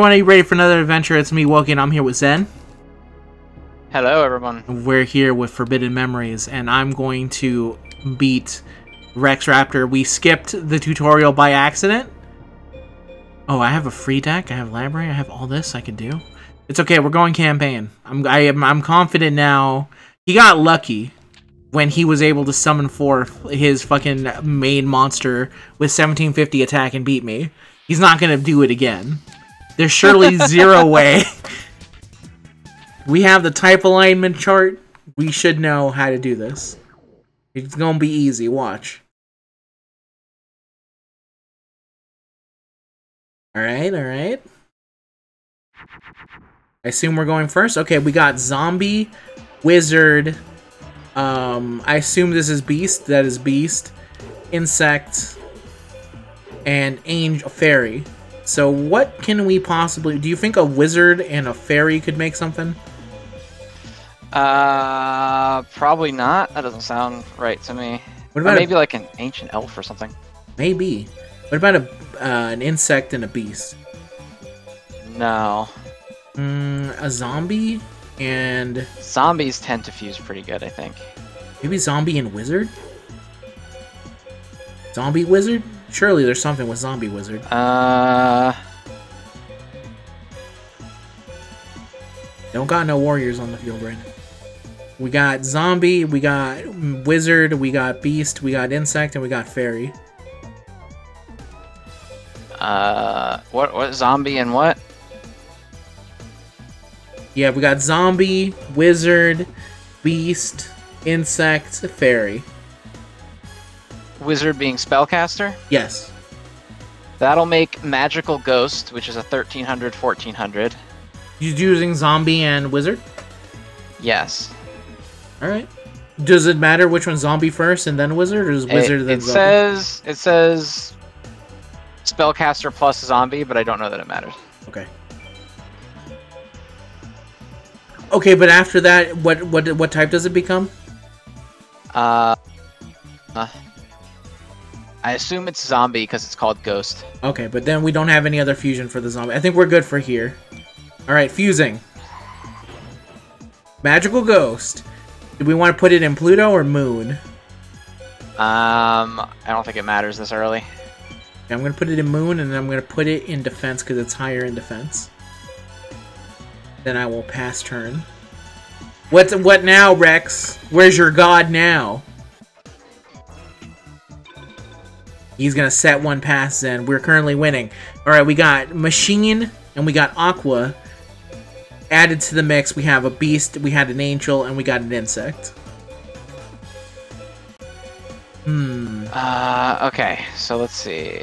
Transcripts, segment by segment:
everyone? Are you ready for another adventure? It's me, Wokey. I'm here with Zen. Hello, everyone. We're here with Forbidden Memories, and I'm going to beat Rex Raptor. We skipped the tutorial by accident. Oh, I have a free deck. I have library. I have all this I can do. It's okay. We're going campaign. I'm I am I'm confident now. He got lucky when he was able to summon forth his fucking main monster with 1750 attack and beat me. He's not gonna do it again. There's surely zero way. We have the type alignment chart. We should know how to do this. It's gonna be easy. Watch. Alright, alright. I assume we're going first. Okay, we got zombie, wizard. Um, I assume this is beast. That is beast, insect, and angel fairy. So what can we possibly? Do you think a wizard and a fairy could make something? Uh, probably not. That doesn't sound right to me. What Or about maybe a, like an ancient elf or something. maybe? What about a uh, an insect and a beast? No. Mm, a zombie and Zombies tend to fuse pretty good, I think. maybe zombie and wizard. Zombie wizard? Surely there's something with zombie wizard. Uh, Don't got no warriors on the field right now. We got zombie, we got wizard, we got beast, we got insect, and we got fairy. uh, what, what, zombie and what? Yeah, we got zombie, wizard, beast, insect, fairy. Wizard being spellcaster? Yes. That'll make magical ghost, which is a 1300, 1400. You using zombie and wizard? Yes. Alright. Does it matter which one's zombie first and then wizard, or is wizard it, then it zombie? says, it says spellcaster plus zombie, but I don't know that it matters. Okay. Okay, but after that, what what what type does it become? Uh, uh, I assume it's zombie because it's called ghost. Okay, but then we don't have any other fusion for the zombie. I think we're good for here. Alright, fusing. Magical Ghost. Do we want to put it in Pluto or Moon? Um, I don't think it matters this early. I'm going to put it in Moon, and then I'm going to put it in Defense because it's higher in Defense. Then I will pass turn. What, what now, Rex? Where's your god now? He's going to set one pass and We're currently winning. Alright, we got Machine and we got Aqua. Added to the mix, we have a Beast, we had an Angel, and we got an Insect. Hmm. Uh, okay, so let's see.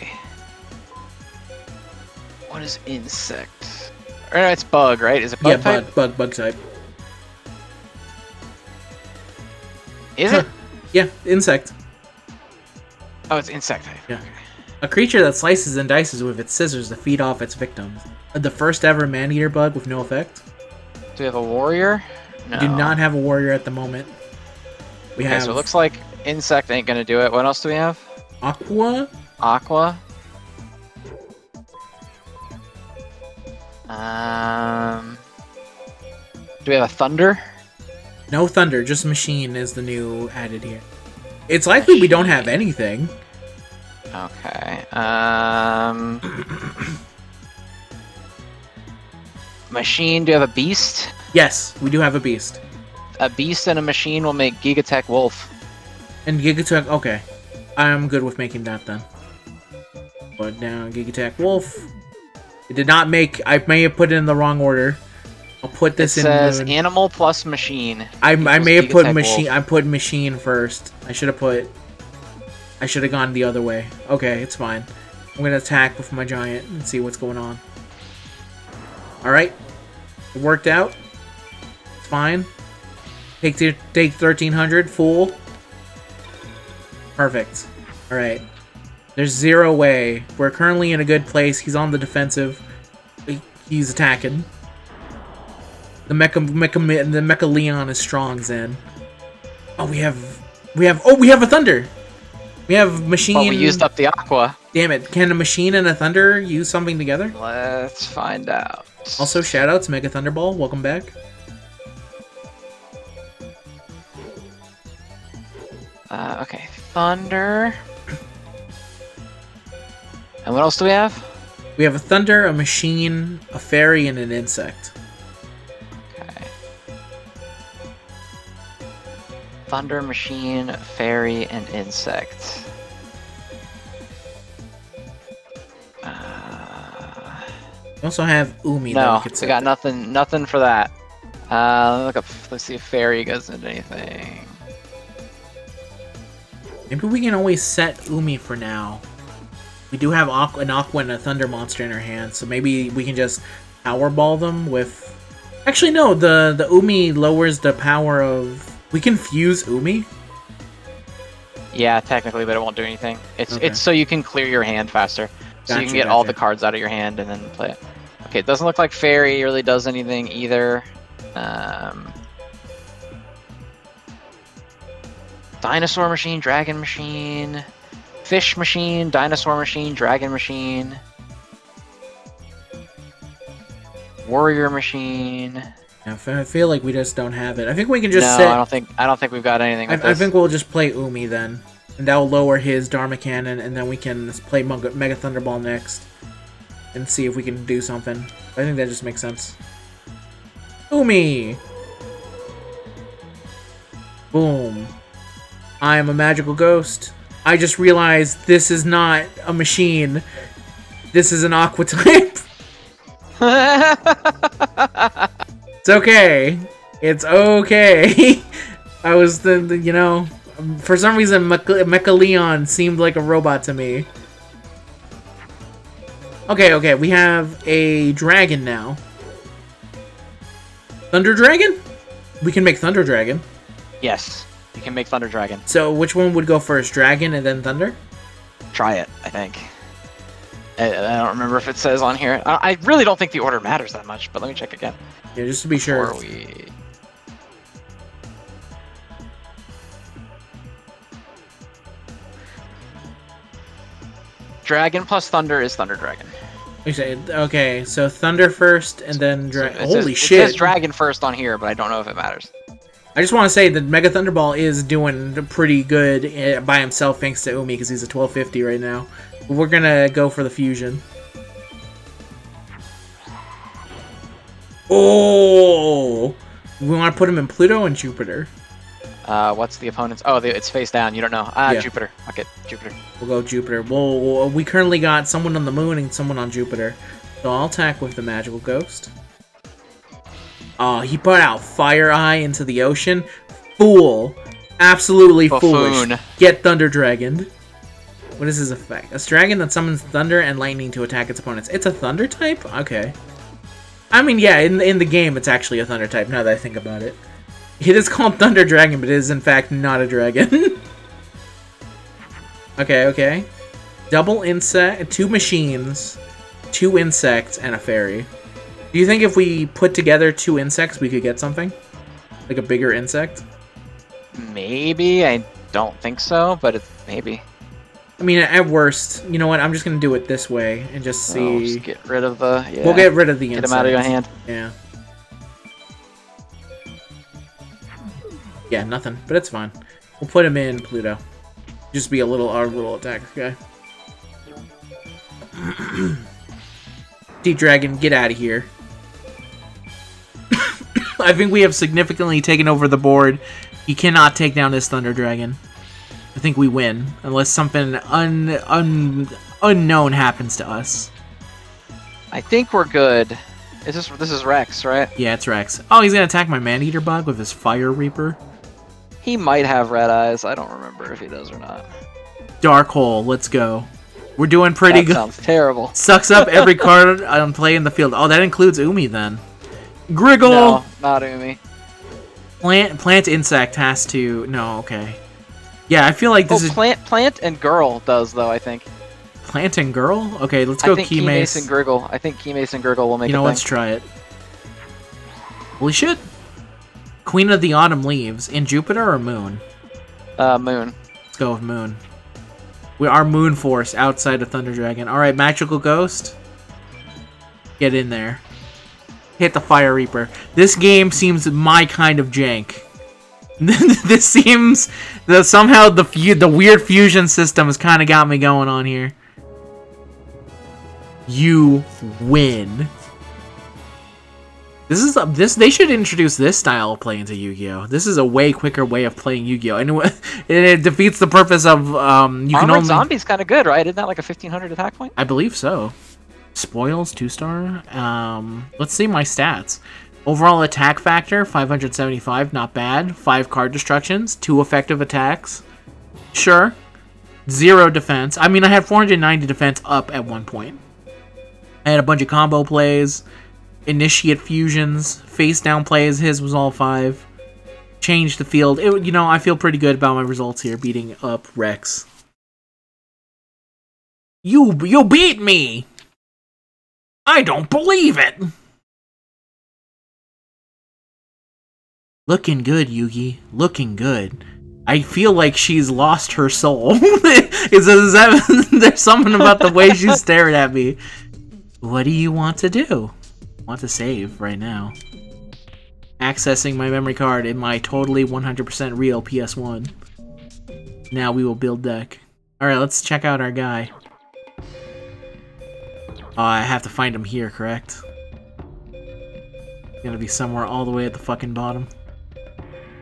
What is insect? Or no, it's bug, right? Is it bug Yeah, type? bug, bug, bug type. Is it? Yeah, Insect. Oh, it's insect type. Yeah. A creature that slices and dices with its scissors to feed off its victims. The first ever man-eater bug with no effect. Do we have a warrior? No. Do not have a warrior at the moment. We Okay, have so it looks like insect ain't gonna do it. What else do we have? Aqua. Aqua. Um. Do we have a thunder? No thunder, just machine is the new added here. It's likely we don't have anything. Okay. Um. machine. Do you have a beast? Yes, we do have a beast. A beast and a machine will make Gigatech Wolf. And Gigatech, okay. I'm good with making that then. Put down Gigatech Wolf. It did not make, I may have put it in the wrong order. I'll put It this in says Moon. animal plus machine. I, I may have put machine. Wolf. I put machine first. I should have put. I should have gone the other way. Okay, it's fine. I'm gonna attack with my giant and see what's going on. All right, it worked out. It's fine. Take the take thirteen hundred full. Perfect. All right. There's zero way. We're currently in a good place. He's on the defensive. He's attacking. The mecha, mecha, the mecha Leon is strong, Zen. Oh, we have, we have, oh, we have a thunder. We have machine. Well, we used up the aqua. Damn it! Can a machine and a thunder use something together? Let's find out. Also, shout out to Mega Thunderball. Welcome back. Uh, okay, thunder. And what else do we have? We have a thunder, a machine, a fairy, and an insect. Thunder machine, fairy, and insect. Uh, We also have Umi. no, we, we got nothing. Nothing for that. Uh, look up. Let's see if fairy goes into anything. Maybe we can always set Umi for now. We do have aqua, an Aqua and a Thunder monster in our hand, so maybe we can just Powerball them with... Actually, no, the, the Umi lowers the power of... We can fuse Umi? Yeah, technically, but it won't do anything. It's Okay. it's so you can clear your hand faster, so you can get all the cards out of your hand and then play it. Okay, it doesn't look like fairy really does anything either. Um, dinosaur machine, dragon machine, fish machine, dinosaur machine, dragon machine, warrior machine. I feel like we just don't have it. I think we can just no, set... I don't think I don't think we've got anything. I, I think we'll just play Umi then. And that'll lower his Dharma Cannon, and then we can play Mega, Mega Thunderball next. And see if we can do something. I think that just makes sense. Umi! Boom. I am a magical ghost. I just realized this is not a machine. This is an aqua type. It's okay. It's okay. I was the, the- you know, for some reason Mecha, Mecha Leon seemed like a robot to me. Okay, okay, we have a dragon now. Thunder Dragon? We can make Thunder Dragon. yes, you can make thunder dragon. So which one would go first, Dragon and then Thunder? Try it, I think. I, I don't remember if it says on here. I, I really don't think the order matters that much, but let me check again. Yeah, just to be sure. Before we... Dragon plus thunder is thunder dragon. Okay, Okay, so Thunder first and then Dragon. it says- Holy It says dragon first on here, but I don't know if it matters. I just want to say that Mega Thunderball is doing pretty good eh, by himself thanks to Umi because he's a 1250 right now. We're gonna go for the fusion. Oh! We want to put him in Pluto and Jupiter. Uh, what's the opponent's? Oh, the, it's face down. You don't know. Ah, Yeah. Jupiter. Okay, Jupiter. We'll go Jupiter. Well, we currently got someone on the moon and someone on Jupiter. So I'll attack with the Magical Ghost. Oh, he put out Fire Eye into the ocean. Fool. Absolutely Buffoon. foolish. Get Thunder Dragoned. What is his effect? A dragon that summons thunder and lightning to attack its opponents. It's a thunder type? Okay. I mean, yeah, in, in the game, it's actually a thunder type, now that I think about it. It is called Thunder Dragon, but it is in fact not a dragon. okay, okay. Double insect, two machines, two insects, and a fairy. Do you think if we put together two insects, we could get something? Like a bigger insect? Maybe. I don't think so, but it's maybe. I mean, at worst, you know what? I'm just gonna do it this way and just oh, see. I'll just get rid of the. Yeah. We'll get rid of the Get insects. them out of your hand. Yeah. Yeah, nothing, but it's fine. We'll put him in Pluto. Just be a little our little attacker guy. Deep Dragon, get out of here. I think we have significantly taken over the board. He cannot take down this Thunder Dragon. I think we win, unless something un, un unknown happens to us. I think we're good. Is this this is Rex, right? Yeah, it's Rex. Oh, he's gonna attack my Man-Eater bug with his Fire Reaper. He might have red eyes. I don't remember if he does or not. Dark Hole, let's go. We're doing pretty that good. Sounds terrible. Sucks up every card on play in the field. Oh, that includes Umi then. Griggle! No, not Umi. Plant plant insect has to no, okay. Yeah, I feel like Oh, this is plant, plant, and girl does though. I think. plant and girl? Okay, let's I go think key mace. and Griggle. I think Key Mace and Griggle will make You know, let's try it. Holy shit. Queen of the Autumn leaves in Jupiter or Moon? Uh, Moon. Let's go with Moon. We are Moon Force outside of Thunder Dragon. All right, Magical Ghost. Get in there. Hit the Fire Reaper. This game seems my kind of jank. this seems that somehow the the weird fusion system has kind of got me going on here. You win. This is a, this. They should introduce this style of play into Yu-Gi-Oh. This is a way quicker way of playing Yu-Gi-Oh, and it, it defeats the purpose of um. You Armored can only Zombie's kind of good, right? Isn't that like a 1500 attack point? I believe so. Spoils two star. Um, let's see my stats. Overall attack factor 575, not bad. Five card destructions, two effective attacks. Sure. Zero defense. I mean, I had 490 defense up at one point. I had a bunch of combo plays, initiate fusions, face down plays. His was all five. Changed the field. It, you know, I feel pretty good about my results here, beating up Rex. You you beat me. I don't believe it. Looking good, Yugi. Looking good. I feel like she's lost her soul. is, that, there's something about the way she's staring at me. What do you want to do? want to save right now. Accessing my memory card in my totally 100% real PS1. Now we will build deck. Alright, let's check out our guy. Oh, I have to find him here, correct? Gonna be somewhere all the way at the fucking bottom.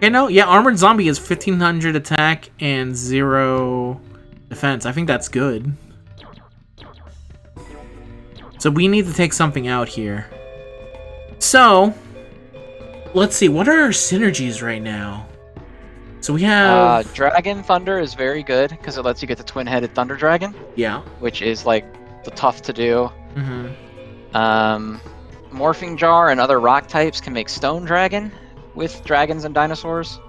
Okay, no, yeah, Armored Zombie is 1500 attack and 0 defense. I think that's good. So we need to take something out here. So, let's see, what are our synergies right now? So we Uh, have... Dragon Thunder is very good because it lets you get the twin-headed Thunder Dragon, yeah. which is like the tough to do. Mm-hmm. Um, Morphing Jar and other rock types can make Stone Dragon with dragons and dinosaurs.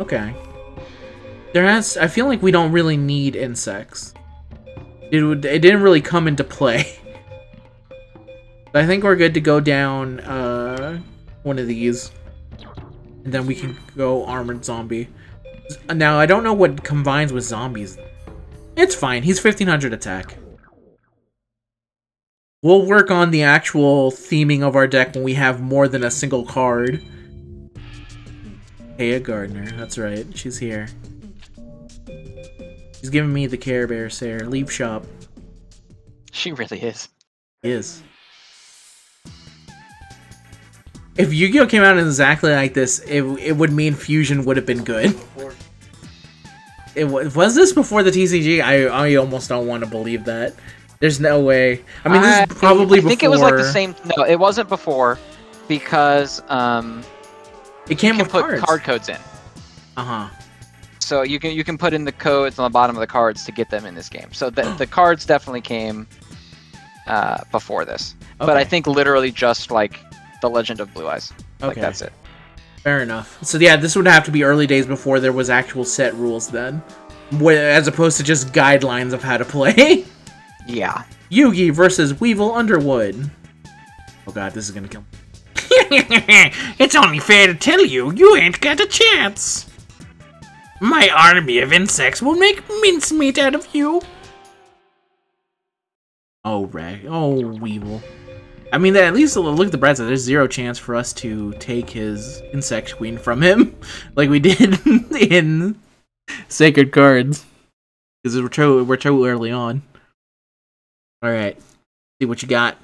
Okay. There has... I feel like we don't really need insects. It, would, it didn't really come into play. But I think we're good to go down uh, one of these. And then we can go Armored Zombie. Now, I don't know what combines with zombies. It's fine. He's 1500 attack. We'll work on the actual theming of our deck when we have more than a single card. Hey, a Gardner. That's right. She's here. She's giving me the Care Bear stare. Leave shop. She really is. is. If Yu-Gi-Oh came out exactly like this, it, it would mean Fusion would have been good. It wa- was this before the TCG? I I almost don't want to believe that. There's no way. I mean, this is probably I think before. it was like the same. No, it wasn't before because um, It came you with can put cards. card codes in. Uh huh. So you can you can put in the codes on the bottom of the cards to get them in this game. So the the cards definitely came uh, before this, but I think literally just like the Legend of Blue Eyes. Like Okay. that's it. Fair enough. So yeah, this would have to be early days before there was actual set rules then, as opposed to just guidelines of how to play. Yeah. Yugi versus Weevil Underwood. Oh god, this is gonna kill me. it's only fair to tell you, you ain't got a chance. My army of insects will make mincemeat out of you. Oh, Ray. Oh, Weevil. I mean, at least look at the bright side. There's zero chance for us to take his insect queen from him, like we did in Sacred Cards, because we're too we're too early on. All right, see what you got.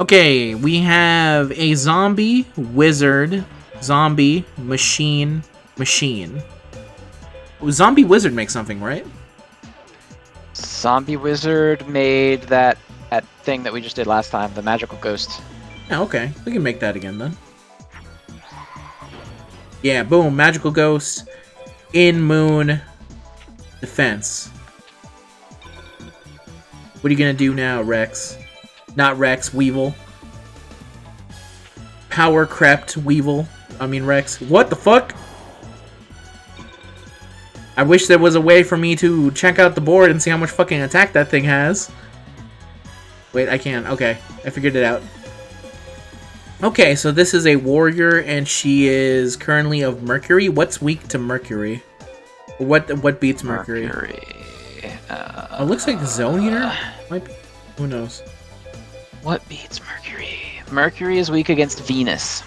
Okay, we have a zombie wizard, zombie machine, machine. Zombie wizard makes something, right? Zombie Wizard made that that thing that we just did last time, the Magical Ghost. Yeah, okay. We can make that again then. Yeah, boom. Magical Ghost. In Moon. Defense. What are you gonna do now, Rex? Not Rex, Weevil. Power crept Weevil. I mean Rex. What the fuck? I wish there was a way for me to check out the board and see how much fucking attack that thing has. Wait, I can. Okay, I figured it out. Okay, so this is a warrior, and she is currently of Mercury. What's weak to Mercury? What what beats Mercury? Mercury. Uh, Oh, it looks like Zone Eater. Might be. Who knows? What beats Mercury? Mercury is weak against Venus.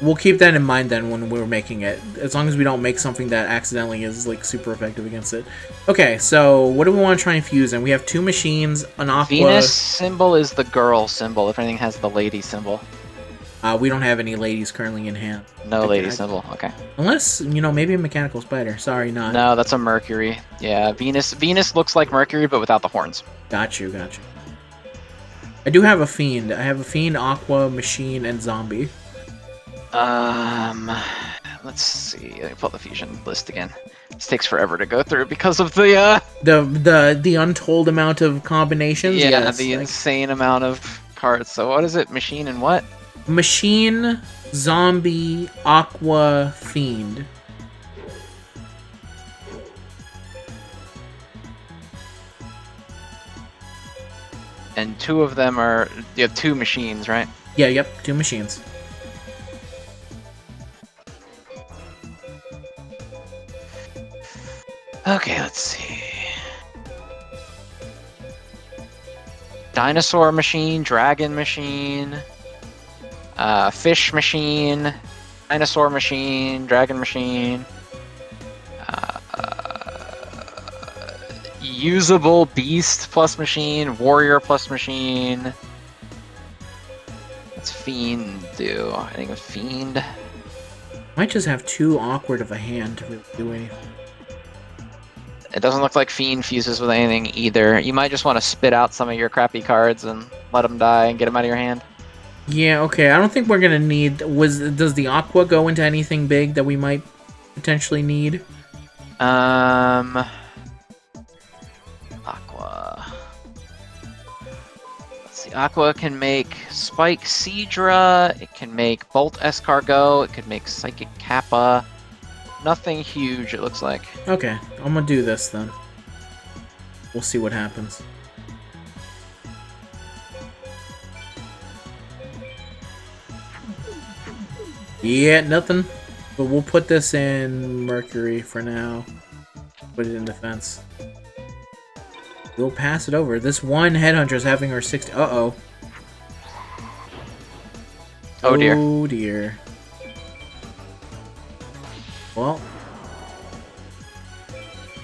We'll keep that in mind then when we're making it. As long as we don't make something that accidentally is like super effective against it. Okay, so what do we want to try and fuse? And we have two machines, an aqua. Venus symbol is the girl symbol. If anything has the lady symbol. Uh, we don't have any ladies currently in hand. No Okay, lady symbol. Okay. Unless, you know, maybe a mechanical spider. Sorry, not. No, that's a Mercury. Yeah, Venus. Venus looks like Mercury, but without the horns. Got you, got you. I do have a fiend. I have a fiend, aqua, machine, and zombie. Um, let's see. Let me pull the fusion list again. This takes forever to go through because of the uh, The the the untold amount of combinations. yeah, yes, the like- insane amount of cards. So what is it? Machine and what? machine, zombie, aqua, fiend. And two of them are you have two machines, right? Yeah, yep, two machines. Okay, let's see. Dinosaur machine, dragon machine, uh, fish machine, dinosaur machine, dragon machine, usable beast plus machine, warrior plus machine. What's fiend do? I think a fiend. Might just have too awkward of a hand to really do anything. It doesn't look like Fiend fuses with anything either. You might just want to spit out some of your crappy cards and let them die and get them out of your hand. Yeah, okay. I don't think we're gonna need. Was does the aqua go into anything big that we might potentially need? Um, Aqua. Let's see. Aqua can make Spike Seadra. It can make Bolt Escargot. It could make Psychic Kappa. Nothing huge, it looks like. Okay, I'm gonna do this then. We'll see what happens. Yeah, nothing. But we'll put this in Mercury for now. Put it in defense. We'll pass it over. This one headhunter is having her 60. Uh oh. Oh dear. Oh dear. Well,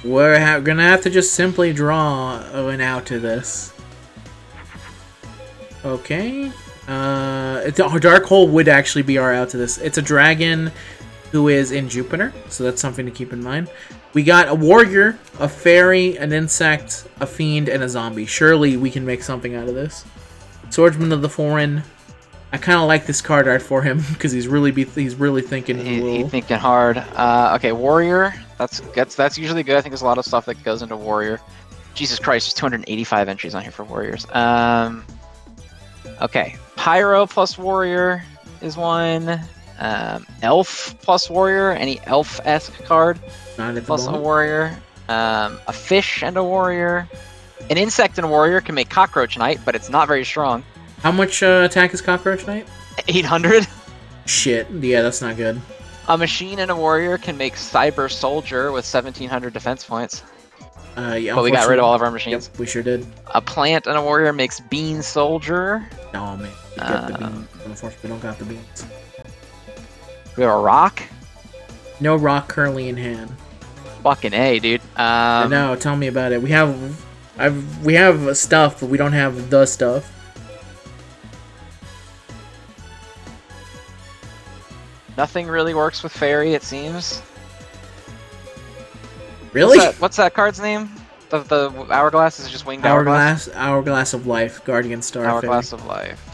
we're ha gonna have to just simply draw an out to this. Okay. Uh, it's, Dark Hole would actually be our out to this. It's a dragon who is in Jupiter, so that's something to keep in mind. We got a warrior, a fairy, an insect, a fiend, and a zombie. Surely we can make something out of this. Swordsman of the Foreign. I kind of like this card art for him because he's really be he's really thinking he He, he thinking hard. Uh, okay, Warrior. That's that's that's usually good. I think there's a lot of stuff that goes into Warrior. Jesus Christ, there's 285 entries on here for Warriors. Um, okay, Pyro plus Warrior is one. Um, Elf plus Warrior. Any Elf-esque card Not at the plus a. Warrior. Um, a Fish and a Warrior. An Insect and a Warrior can make Cockroach Knight, but it's not very strong. How much uh, attack is Cockroach Knight? 800. Shit. Yeah, that's not good. A Machine and a Warrior can make Cyber Soldier with 1700 defense points. Uh, yeah, But we got rid of all of our machines. Yep, we sure did. A plant and a warrior makes bean soldier. Oh man, we got the Um, beans. Unfortunately, we don't got the beans. We have a rock. No rock currently in hand. Fucking a, dude. Um, no, tell me about it. We have, I've, we have stuff, but we don't have the stuff. Nothing really works with fairy, it seems. Really? What's that, what's that card's name? The the hourglass is just winged hourglass. Hourglass, hourglass of life, guardian star. Hourglass of life.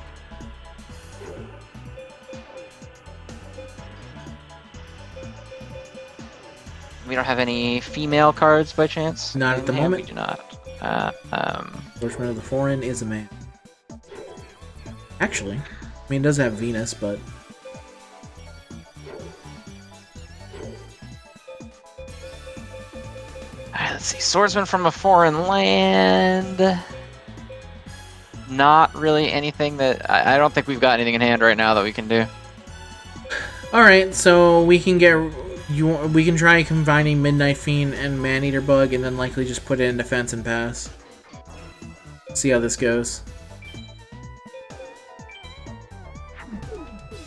Don't have any female cards by chance. Not at the moment. We do not. Uh, um, Swordsman of the Foreign is a man. Actually, I mean, it does have Venus, but Alright, let's see. Swordsman from a foreign land. Not really anything that I, I don't think we've got anything in hand right now that we can do. all right. So we can get You we can try combining Midnight Fiend and Maneater Bug, and then likely just put it in defense and pass. See how this goes.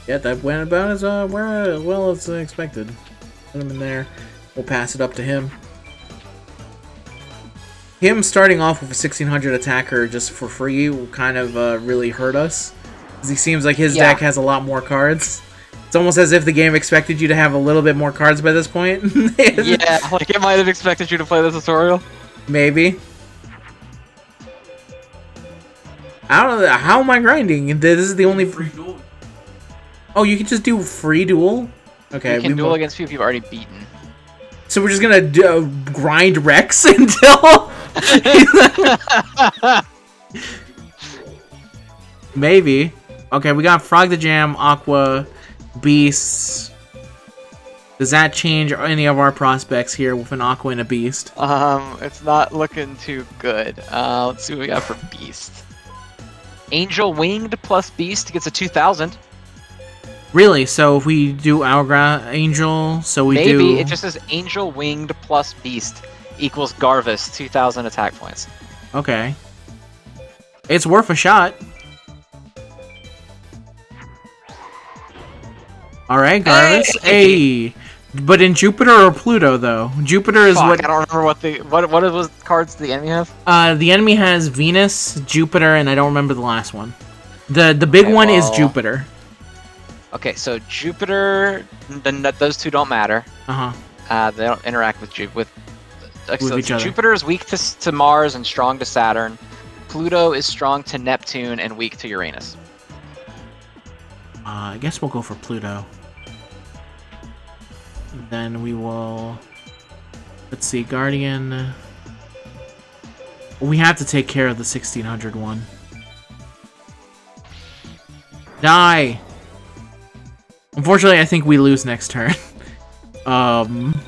Yeah, that went about as uh, where, well as expected. Put him in there. We'll pass it up to him. Him starting off with a 1600 attacker just for free will kind of uh, really hurt us. 'Cause he seems like his Yeah. deck has a lot more cards. It's almost as if the game expected you to have a little bit more cards by this point. yeah, like it might have expected you to play this tutorial. Maybe. I don't know. How am I grinding? This is the only. Free duel. Oh, you can just do free duel? Okay. you can we duel against people you've already beaten. So we're just gonna do, uh, grind Rex until. Maybe. Okay, we got Frog the Jam, Aqua, Beasts. Does that change any of our prospects here with an Aqua and a Beast? Um, it's not looking too good. Uh, let's see what we got for Beast. Angel Winged plus Beast gets a 2000. Really? So if we do Hourglass Angel, so we Maybe do. it just says Angel Winged plus Beast equals Garvas, 2000 attack points. Okay. It's worth a shot. Alright, Garvas. Hey! But in Jupiter or Pluto, though? Jupiter is Fuck, what I don't remember what the what what was cards the enemy have. uh, the enemy has Venus, Jupiter, and I don't remember the last one. The the big Okay, one is Jupiter. Okay, so Jupiter, then those two don't matter. Uh huh. Uh, they don't interact with Ju- with. Uh, With so each other. Jupiter is weak to, to Mars and strong to Saturn. Pluto is strong to Neptune and weak to Uranus. Uh, I guess we'll go for Pluto. Then we will. Let's see, Guardian. We have to take care of the 1600 one. Die! Unfortunately, I think we lose next turn. um,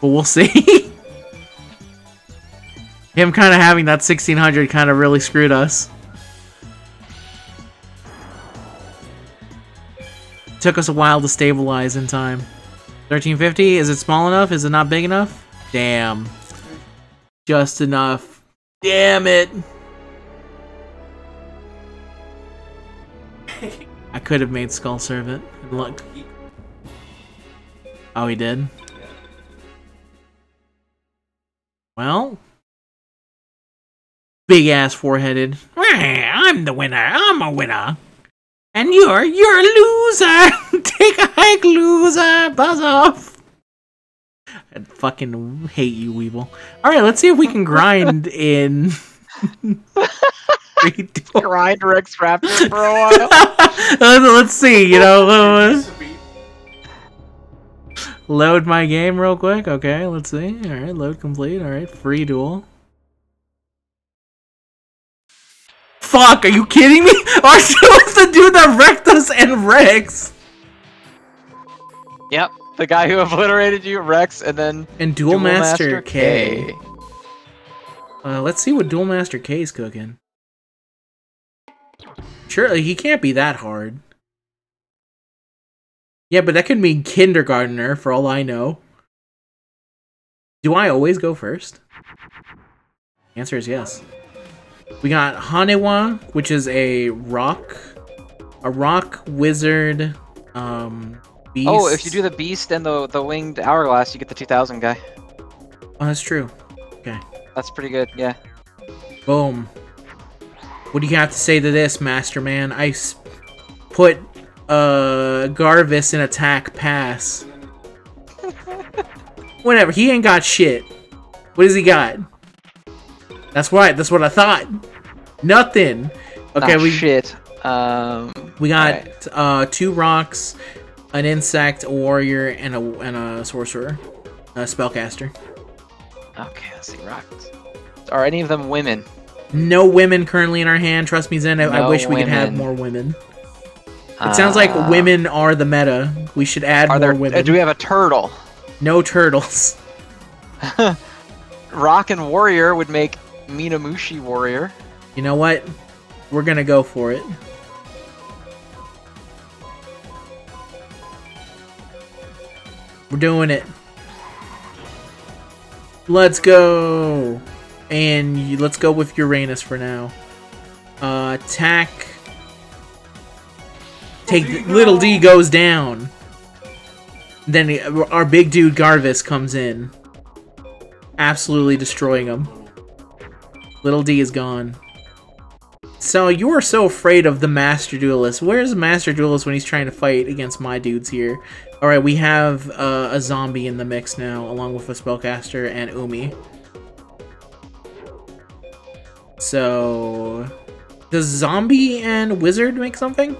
but we'll see. Him kind of having that 1600 kind of really screwed us. Took us a while to stabilize in time. 1350, is it small enough? Is it not big enough? Damn. Just enough. Damn it. I could have made Skull Servant. Look. Oh, he did? Well. Big ass four-headed. I'm the winner. I'm a winner. And you're you're a loser. Take a hike, loser. Buzz off. I fucking hate you, Weevil. All right, let's see if we can grind in. Grind Rex Raptor for a while. let's see. You know, uh, load my game real quick. Okay, let's see. All right, load complete. All right, free duel. Fuck, are you kidding me? Are you supposed to do the Rectus and Rex? yep, the guy who obliterated you, Rex, and then And Duel, Master, K. Uh, let's see what Duel Master K is cooking. Surely he can't be that hard. Yeah, but that could mean kindergartner for all I know. Do I always go first? Answer is yes. We got Haniwa, which is a rock, a rock wizard, um, beast. Oh, if you do the Beast and the the Winged Hourglass, you get the 2000 guy. Oh, that's true. Okay. That's pretty good. Yeah. Boom. What do you have to say to this, Master Man? I put uh Garvas in attack pass. Whatever. He ain't got shit. What does he got? That's right. That's what I thought. Nothing. Okay, Not we shit. Um. we got alright. uh two rocks, an insect, a warrior, and a and a sorcerer, a spellcaster. Okay, let's see. Rocks. Are any of them women? No women currently in our hand. Trust me, Zen. I, I No wish we could have more women. It sounds like Uh, women are the meta. We should add Are more there? women. uh, do we have a turtle? No turtles. Rock and Warrior would make Minomushi Warrior. You know what? We're gonna go for it. We're doing it. Let's go. And you, let's go with Uranus for now. Uh, attack. Take the, little D goes down. Then our big dude Garvas comes in, absolutely destroying him. Little D is gone. So you are so afraid of the Master Duelist. Where's Master Duelist when he's trying to fight against my dudes here? All right, we have uh, a zombie in the mix now, along with a spellcaster and Umi. So, does zombie and wizard make something?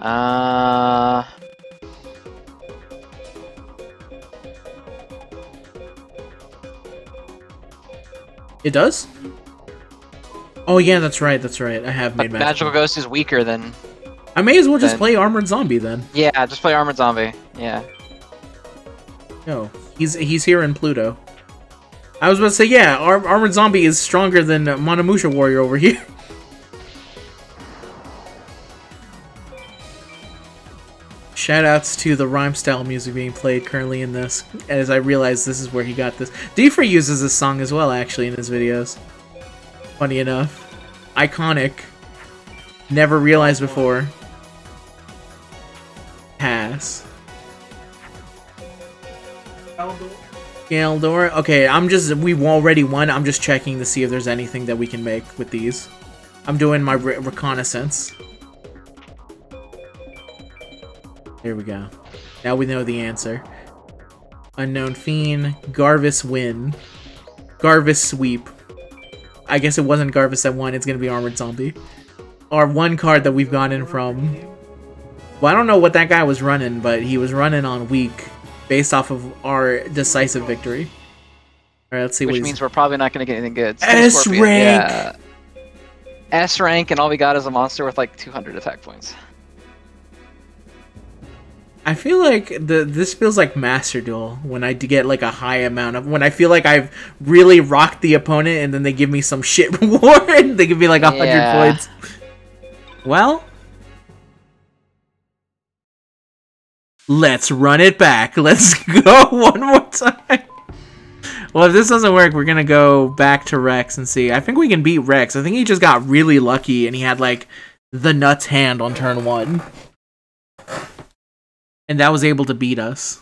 Uh, It does. Oh yeah, that's right. That's right. I have made magical ghost is weaker than. I may as well just play armored zombie then. Yeah, just play armored zombie. Yeah. No, he's he's here in Pluto. I was about to say yeah, Ar armored zombie is stronger than Minomushi warrior over here. Shoutouts to the rhyme style music being played currently in this, as I realize this is where he got this. Defree uses this song as well, actually, in his videos. Funny enough. Iconic. Never realized before. Pass. Galdor. Okay, I'm just. We've already won. I'm just checking to see if there's anything that we can make with these. I'm doing my re reconnaissance. There we go. Now we know the answer. Unknown Fiend. Garvas win. Garvas sweep. I guess it wasn't Garvas that won. It's gonna be Armored Zombie. Our one card that we've gotten from. Well, I don't know what that guy was running, but he was running on weak based off of our decisive victory. All right, let's see what Which means we're probably not going to get anything good. S rank! Yeah. S rank, and all we got is a monster with like 200 attack points. I feel like the this feels like Master Duel when I get like a high amount of when I feel like I've really rocked the opponent and then they give me some shit reward. they give me like a hundred Yeah. points. Well, let's run it back. Let's go one more time. Well, if this doesn't work, we're gonna go back to Rex and see. I think we can beat Rex. I think he just got really lucky and he had like the nuts hand on turn one. And that was able to beat us.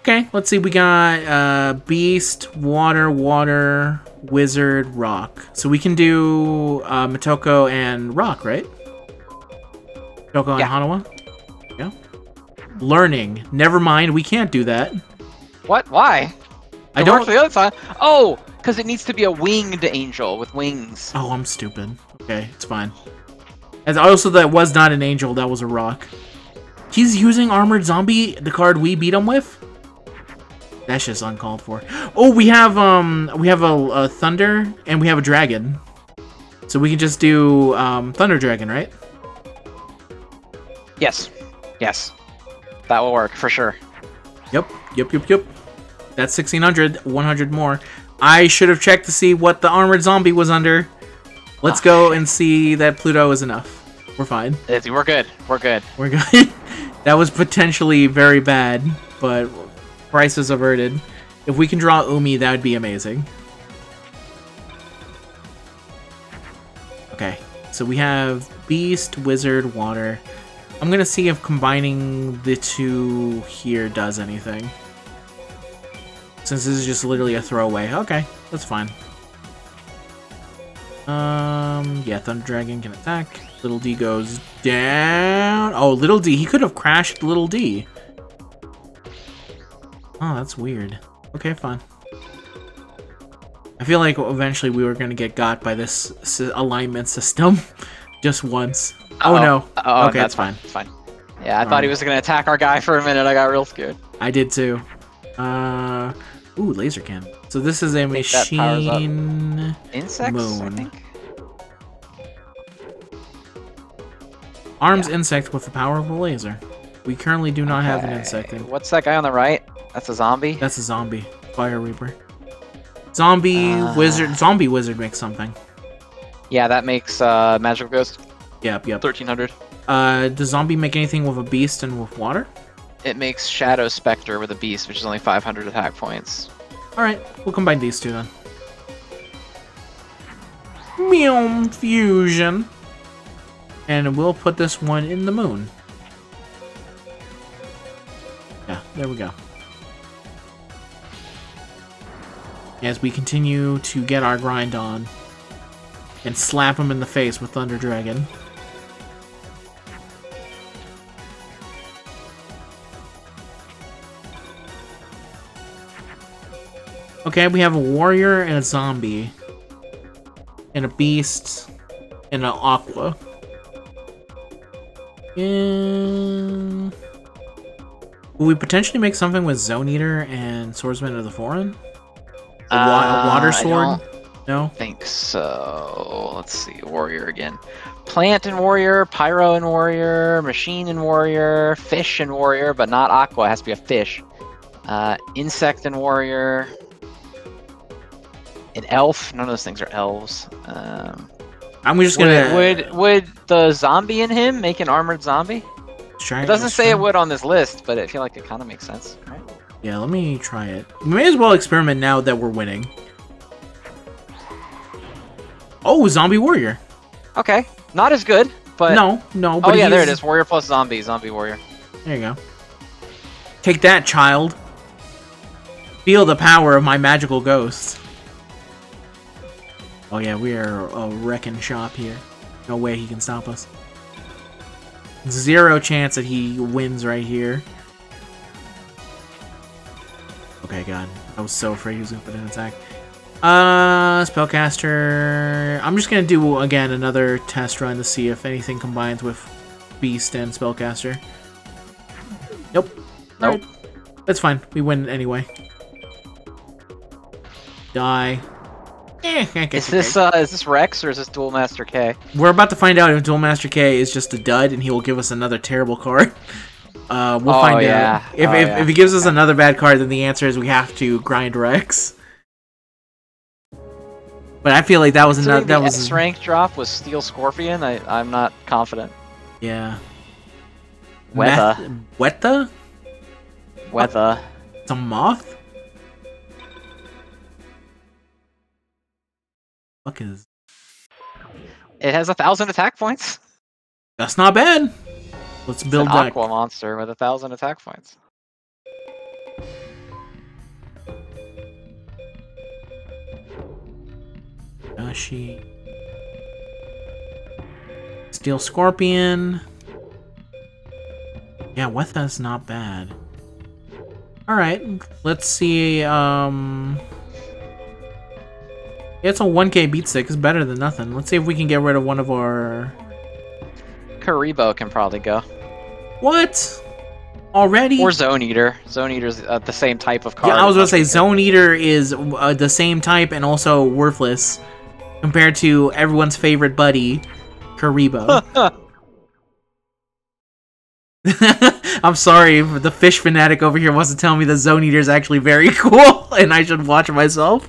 Okay, let's see. We got uh, Beast, Water, Water, Wizard, Rock. So we can do uh, Motoko and Rock, right? Motoko and Yeah. Haniwa? Yeah. Learning. Never mind, we can't do that. What? Why? I It don't. the other time. Oh, because it needs to be a winged angel with wings. Oh, I'm stupid. Okay, it's fine. And also, that was not an angel, that was a rock. He's using Armored Zombie, the card we beat him with? That's just uncalled for. Oh, we have, um, we have a, a Thunder, and we have a Dragon. So we can just do, um, Thunder Dragon, right? Yes. Yes. That will work for sure. Yep, yep, yep, yep. That's 1600, 100 more. I should have checked to see what the Armored Zombie was under. Let's Ah, go and see that Pluto is enough. We're fine. It's- We're good. We're good. We're good. that was potentially very bad, but crisis averted. If we can draw Umi, that would be amazing. Okay, so we have Beast, Wizard, Water. I'm gonna see if combining the two here does anything. Since this is just literally a throwaway. Okay, that's fine. Um, yeah, Thunder Dragon can attack. Little D goes down. Oh, Little D. He could have crashed Little D. Oh, that's weird. Okay, fine. I feel like eventually we were going to get got by this alignment system. Just once. Oh, Uh-oh. no. Oh, okay, that's fine. It's fine. Yeah, I thought he was gonna attack our guy for a minute. I got real scared. I did too. Uh, ooh, laser cannon. So this is a think that powers up. machine. Insects, I Moon. Arms Yeah. insect with the power of a laser. We currently do not have an insect. In. What's that guy on the right? That's a zombie. That's a zombie. Fire Reaper. Zombie Ah. wizard. Zombie wizard makes something. Yeah, that makes uh, magical ghost Yep, yep. 1300. Uh, does zombie make anything with a beast and with water? it makes Shadow Spectre with a beast, which is only 500 attack points. Alright, we'll combine these two then. Meow fusion. And we'll put this one in the moon. Yeah, there we go. As we continue to get our grind on. And slap him in the face with Thunder Dragon. Okay, we have a warrior and a zombie. And a beast. And an aqua. And... Will we potentially make something with Zone Eater and Swordsman of the Foreign? A, wa a Uh, water I sword? don't No? think so. Let's see. Warrior again. Plant and warrior, pyro and warrior, machine and warrior, fish and warrior, but not aqua. It has to be a fish. Uh, insect and warrior. An elf. None of those things are elves. Um, I'm just gonna... would would the zombie in him make an armored zombie? try It doesn't say it would on this list, but I feel like it kind of makes sense. Right? Yeah, let me try it. We may as well experiment now that we're winning. Oh, zombie warrior. Okay, not as good, but no, no, but oh yeah, there it is. Warrior plus zombie, zombie warrior. There you go. Take that, child. Feel the power of my magical ghost. Oh yeah, we are a wrecking shop here. No way he can stop us. Zero chance that he wins right here. Okay, God. I was so afraid he was gonna put an attack. Uh, Spellcaster... I'm just gonna do, again, another test run to see if anything combines with Beast and Spellcaster. Nope. Nope. That's fine. We win anyway. Die. Eh, Is this uh, is this Rex or is this Duel Master K? We're about to find out if Duel Master K is just a dud and he will give us another terrible card. Uh, we'll Oh, find yeah. out. If, Oh, if, yeah. if he gives us another bad card, then the answer is we have to grind Rex. But I feel like that was another. That was S rank drop was Steel Scorpion. I I'm not confident. yeah. Meth- Weta? Weather. It's a moth. Fuck is It has a thousand attack points. that's not bad. Let's It's build an aqua monster with a thousand attack points. Dashi. Steel Scorpion. Yeah, Wetha's not bad. Alright, let's see, um... It's a 1k beat stick, it's better than nothing. Let's see if we can get rid of one of our... Kuriboh can probably go. What? Already? Or Zone Eater. Zone Eater's uh, the same type of card. Yeah, I was gonna say. Zone Eater is uh, the same type and also worthless compared to everyone's favorite buddy, Kuriboh. I'm sorry, the fish fanatic over here wants to tell me that Zone Eater is actually very cool and I should watch myself.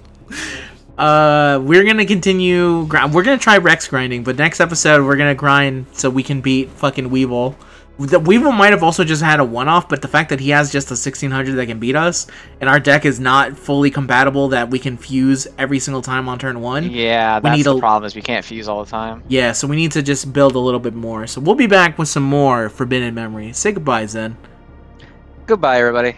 Uh, we're gonna continue. gr- We're gonna try Rex grinding, but next episode we're gonna grind so we can beat fucking Weevil. The Weevil might have also just had a one-off, but the fact that he has just a 1600 that can beat us, and our deck is not fully compatible that we can fuse every single time on turn one. Yeah, We that's need the a- problem is we can't fuse all the time. Yeah, so we need to just build a little bit more. So we'll be back with some more Forbidden Memories. Say goodbye, Zen. Goodbye, everybody.